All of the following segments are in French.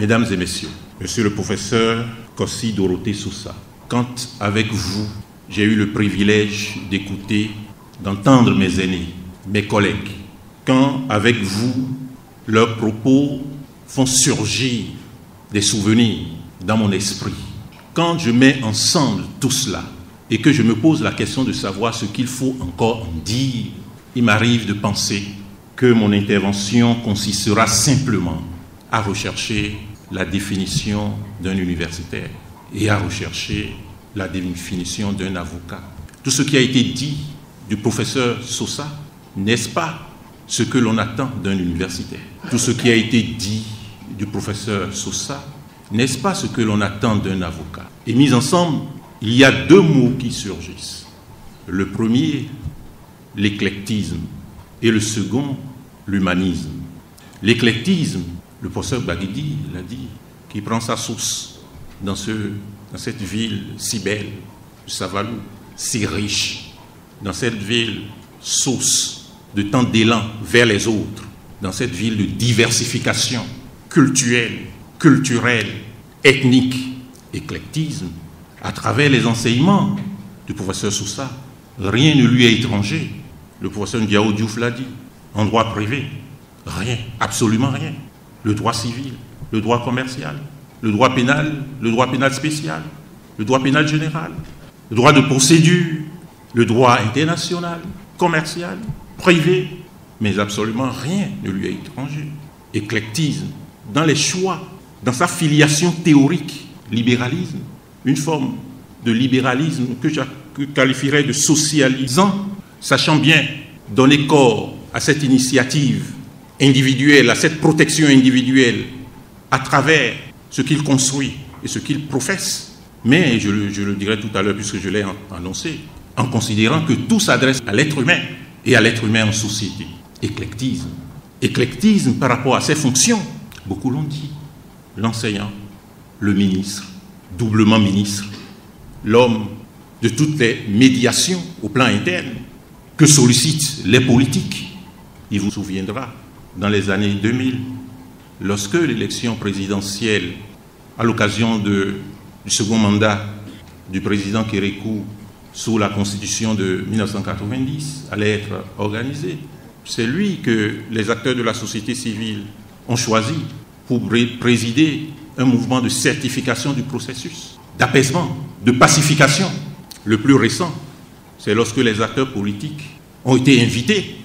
Mesdames et messieurs, monsieur le professeur Kossi Dorothée Sousa, quand avec vous, j'ai eu le privilège d'écouter, d'entendre mes aînés, mes collègues, quand avec vous, leurs propos font surgir des souvenirs dans mon esprit, quand je mets ensemble tout cela et que je me pose la question de savoir ce qu'il faut encore en dire, il m'arrive de penser que mon intervention consistera simplement à rechercher la définition d'un universitaire et à rechercher la définition d'un avocat. Tout ce qui a été dit du professeur Sosa, n'est-ce pas ce que l'on attend d'un universitaire? Tout ce qui a été dit du professeur Sosa, n'est-ce pas ce que l'on attend d'un avocat? Et mis ensemble, il y a deux mots qui surgissent. Le premier, l'éclectisme, et le second, l'humanisme. L'éclectisme, le professeur Baguidi l'a dit, qui prend sa source dans, ce, dans cette ville si belle, Savalou, si riche, dans cette ville source de tant d'élan vers les autres, dans cette ville de diversification culturelle, culturelle, ethnique, éclectisme, à travers les enseignements du professeur Soussa, rien ne lui est étranger. Le professeur Ndiaou Diouf l'a dit, en droit privé, rien, absolument rien le droit civil, le droit commercial, le droit pénal, le droit pénal spécial, le droit pénal général, le droit de procédure, le droit international, commercial, privé, mais absolument rien ne lui est étranger. Éclectisme, dans les choix, dans sa filiation théorique, libéralisme, une forme de libéralisme que je qualifierais de socialisant, sachant bien donner corps à cette initiative individuelle, à cette protection individuelle, à travers ce qu'il construit et ce qu'il professe. Mais, je le, dirai tout à l'heure puisque je l'ai annoncé, en considérant que tout s'adresse à l'être humain et à l'être humain en société. Éclectisme. Éclectisme par rapport à ses fonctions. Beaucoup l'ont dit. L'enseignant, le ministre, doublement ministre, l'homme de toutes les médiations au plan interne que sollicitent les politiques. Il vous souviendra dans les années 2000, lorsque l'élection présidentielle, à l'occasion du second mandat du président Kérékou sous la constitution de 1990, allait être organisée. C'est lui que les acteurs de la société civile ont choisi pour présider un mouvement de certification du processus, d'apaisement, de pacification. Le plus récent, c'est lorsque les acteurs politiques ont été invités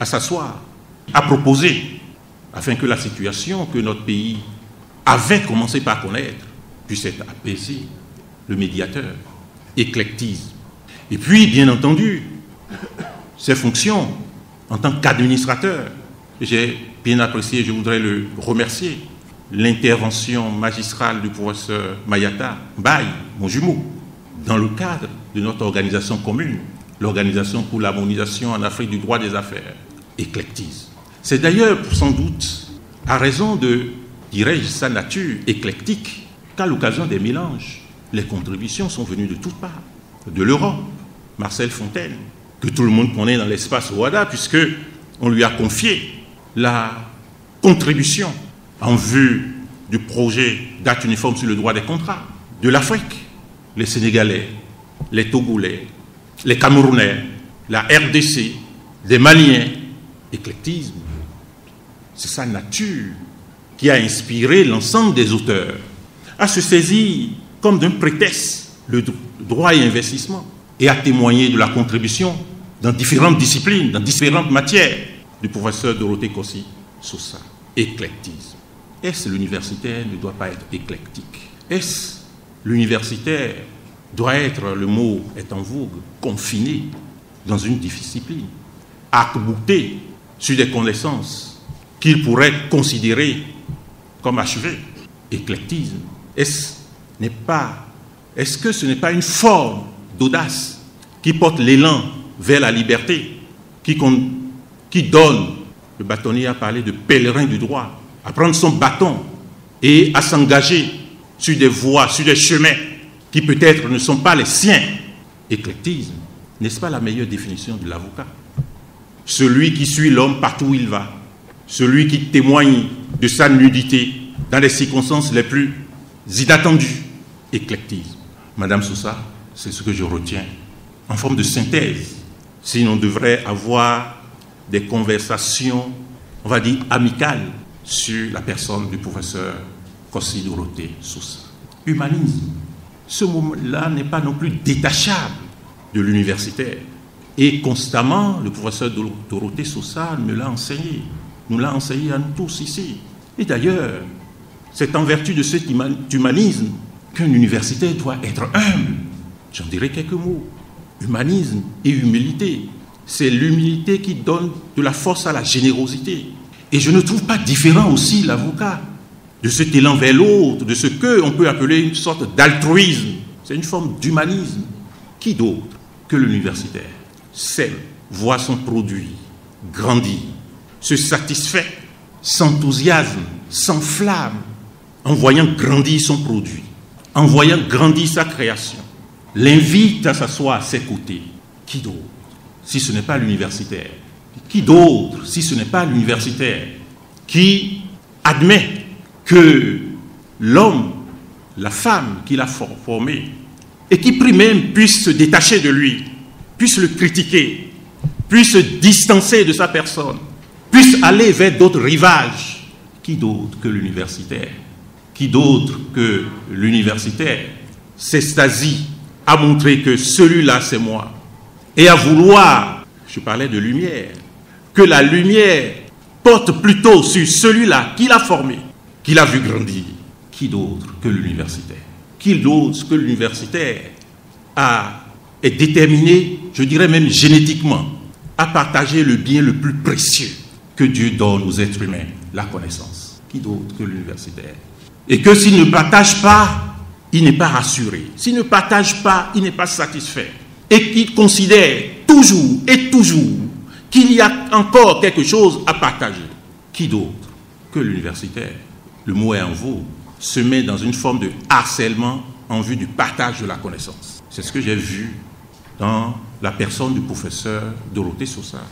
à s'asseoir a proposé afin que la situation que notre pays avait commencé par connaître puisse être apaisée. Le médiateur, éclectisme. Et puis, bien entendu, ses fonctions en tant qu'administrateur. J'ai bien apprécié, je voudrais le remercier, l'intervention magistrale du professeur Mayata Baye, mon jumeau, dans le cadre de notre organisation commune, l'Organisation pour l'harmonisation en Afrique du droit des affaires, éclectisme. C'est d'ailleurs sans doute à raison de, dirais-je, sa nature éclectique qu'à l'occasion des mélanges, les contributions sont venues de toutes parts, de l'Europe, Marcel Fontaine, que tout le monde connaît dans l'espace Ouada, puisque on lui a confié la contribution en vue du projet d'acte uniforme sur le droit des contrats de l'Afrique, les Sénégalais, les Togolais, les Camerounais, la RDC, les Maliens, éclectisme, c'est sa nature qui a inspiré l'ensemble des auteurs à se saisir comme d'un prétexte le droit et investissement et à témoigner de la contribution dans différentes disciplines, dans différentes matières du professeur Dorothée Kossi Sosa. Éclectisme. Est-ce l'universitaire ne doit pas être éclectique? Est-ce l'universitaire doit être, le mot est en vogue, confiné dans une discipline, arc sur des connaissances qu'il pourrait considérer comme achevé. Éclectisme. Est-ce n'est pas, est-ce que ce n'est pas une forme d'audace qui porte l'élan vers la liberté, qui, qui donne, le bâtonnier a parlé de pèlerin du droit, à prendre son bâton et à s'engager sur des voies, sur des chemins qui peut-être ne sont pas les siens? Éclectisme, n'est-ce pas la meilleure définition de l'avocat? Celui qui suit l'homme partout où il va, celui qui témoigne de sa nudité dans les circonstances les plus inattendues, éclectisme. Madame Sousa, c'est ce que je retiens en forme de synthèse. Si on devrait avoir des conversations, on va dire, amicales sur la personne du professeur Kossi Dorothée Sousa. Humanisme. Ce mot-là n'est pas non plus détachable de l'universitaire. Et constamment, le professeur Dorothée Sousa me l'a enseigné. Nous l'a enseigné à tous ici. Et d'ailleurs, c'est en vertu de cet humanisme qu'un universitaire doit être humble. J'en dirai quelques mots. Humanisme et humilité. C'est l'humilité qui donne de la force à la générosité. Et je ne trouve pas différent aussi l'avocat de cet élan vers l'autre, de ce qu'on peut appeler une sorte d'altruisme. C'est une forme d'humanisme. Qui d'autre que l'universitaire sait voit son produit grandir, se satisfait, s'enthousiasme, s'enflamme en voyant grandir son produit, en voyant grandir sa création, l'invite à s'asseoir à ses côtés. Qui d'autre si ce n'est pas l'universitaire? Qui d'autre si ce n'est pas l'universitaire? Qui admet que l'homme, la femme qu'il a formé, et qui pris même puisse se détacher de lui, puisse le critiquer, puisse se distancer de sa personne, puisse aller vers d'autres rivages. Qui d'autre que l'universitaire? Qui d'autre que l'universitaire? S'extasie à montrer que celui-là c'est moi. Et à vouloir, je parlais de lumière, que la lumière porte plutôt sur celui-là qui l'a formé, qui l'a vu grandir. Qui d'autre que l'universitaire? Qui d'autre que l'universitaire est déterminé, je dirais même génétiquement, à partager le bien le plus précieux? Que Dieu donne aux êtres humains, la connaissance. Qui d'autre que l'universitaire Et que s'il ne partage pas, il n'est pas rassuré. S'il ne partage pas, il n'est pas satisfait. Et qu'il considère toujours et toujours qu'il y a encore quelque chose à partager. Qui d'autre que l'universitaire? Le mot est en vous, se met dans une forme de harcèlement en vue du partage de la connaissance. C'est ce que j'ai vu dans la personne du professeur Dorothée Sosa.